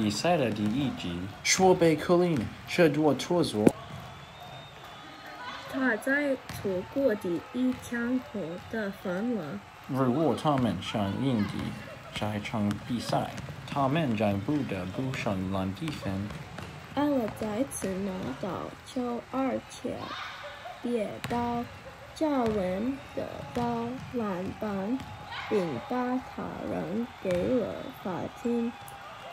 比赛的第一集，说被克林这多脱座。他在错过第一枪后得分了。如果他们想赢得这场比赛，他们将不得不上篮得分。艾勒再次拿到球，而且别到教文得到篮板，并把他扔给了法庭。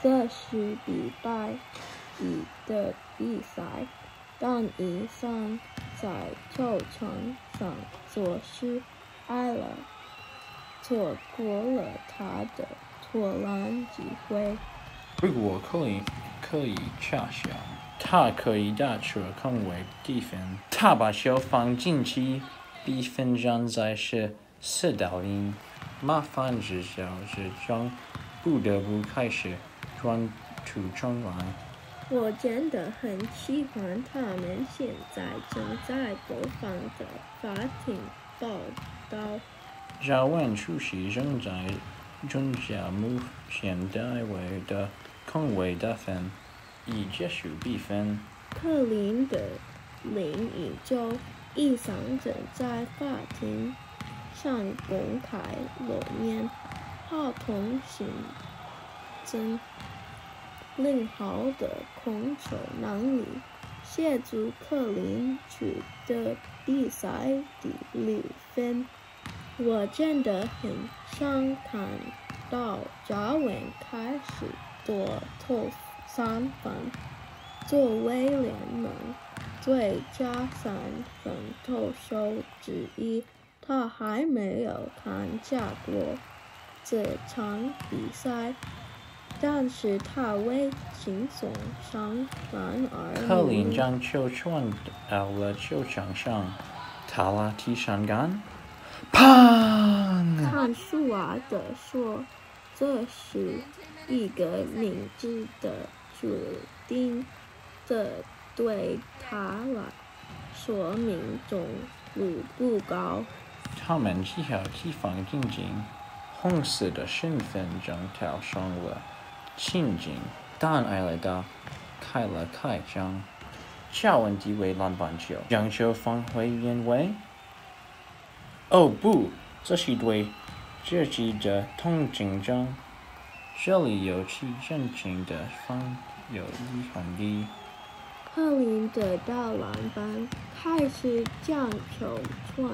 这是比赛一的比赛，但伊桑在球场上做事，艾勒错过了他的投篮机会。如果可以可以查下，他可以打出空位得分。他把球放进去，比分现在是四到零。麻烦之小是将不得不开始转出场来。我真的很喜欢他们现在正在播放的法庭报道。加文出席正在增加目前单位的空位得分，以结束比分。克林的另一周，伊桑正在法庭上公开露面，他同行证零号的控球能力，协助克林取得比赛第六分。我真的很想看到加文开始多投三分。作为联盟最佳三分投手之一，他还没有参加过这场比赛，但是他为轻松上篮而克林。将球传到了球场上，他拉提上杆，砰！看书啊的说，这是一个明智的决定，这对他来说命中率不高。他们只好提防进进，红色的身份证跳上了前进，但艾莱达开了开枪，加文低位篮板球，将球放回原位。哦不，这是对自己的同竞争。这里有其真情的方有遗憾的。克林得到篮板，开始将球传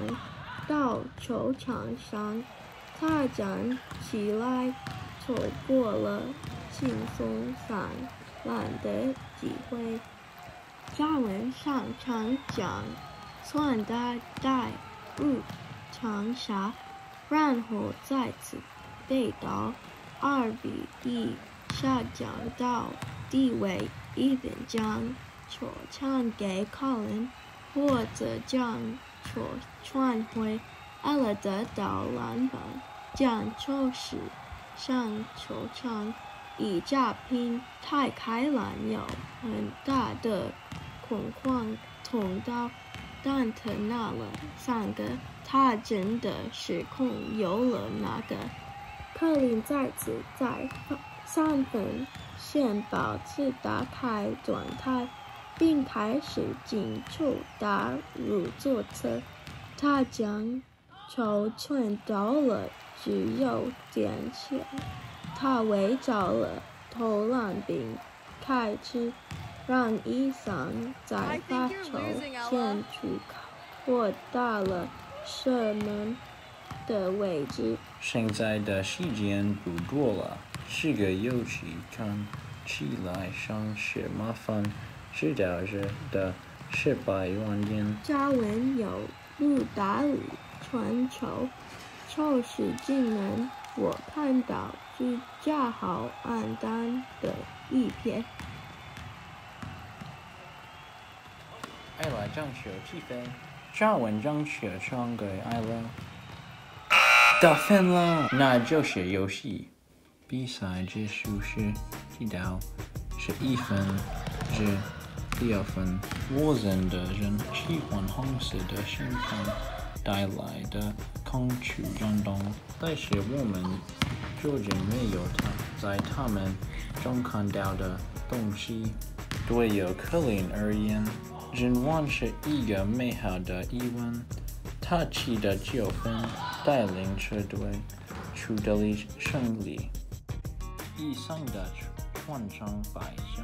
到球场上，他站起来，走过了轻松上篮的机会。加文上场将传达带入场下，然后再次被到二比一下降到低位，一边将球传给 Colin，或者将球传回艾勒得到篮板，将球时上球场。以假拼太开篮有很大的空旷通道，但他拿了三个，他真的失控有了那个。克林再次在三分线保持打开状态，并开始进球打入左侧。他将球传到了只有点前，他围剿了投篮兵开始让伊桑在发球前去扩大了射门的位置。现在的时间不多了，这个游戏看起来像是麻烦制造者的失败原因。加文有不打理传球，就是进门。我看到是恰好暗淡的一片。艾拉将球积分，加文将球传给艾拉，打分了，那就是游戏。比赛结束时，提到是一分至第二分。我认的人喜欢红色的审判带来的恐惧震动，但是我们究竟没有他在他们中看到的东西。对尤克林而言，人望是一个美好的疑问。他取得九分，带领车队取得了胜利。以上的全场百姓。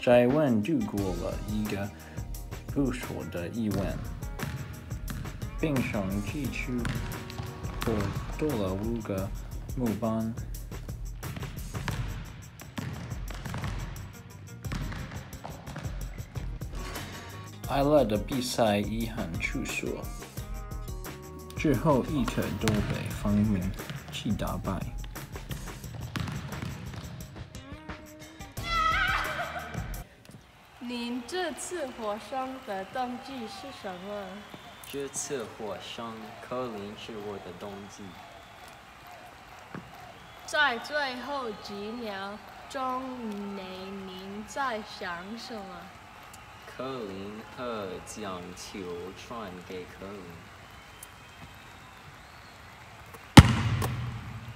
摘问度过了一个不错的疑问，并上寄出获得了五个木板。艾拉的比赛遗憾出所，之后一特都被方明去打败。这次火伤的动机是什么？这次火伤，科林是我的动机。在最后几秒钟内，您在想什么？科林和将球传给科林。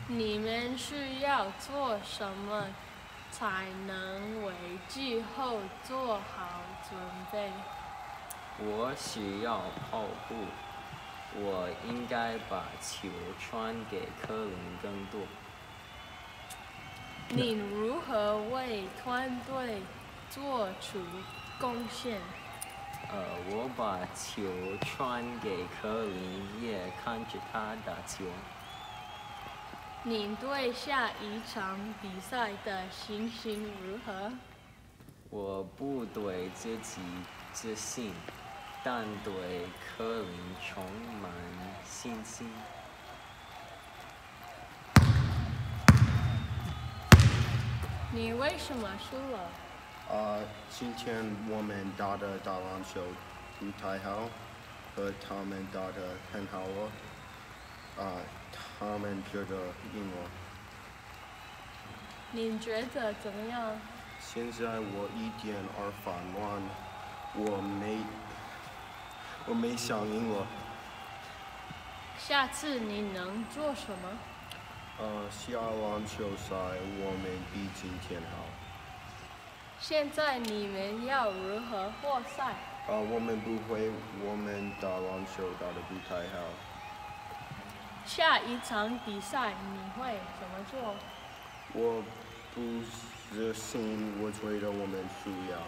你们需要做什么？才能为之后做好准备。我需要跑步，我应该把球传给科林更多。你如何为团队做出贡献？呃，我把球传给科林，也看着他打球。你对下一场比赛的信心如何？我不对自己自信，但对科林充满信心。你为什么输了？啊，今天我们打的打篮球不太好，和他们打的很好哦。啊。他们觉得赢了。你觉得怎么样？现在我一点二反乱，我没，我没想赢了。下次你能做什么？呃，下篮球赛我们比今天好。现在你们要如何获赛？呃，我们不会，我们打篮球打得不太好。下一场比赛你会怎么做？我不自信，我觉得我们输了。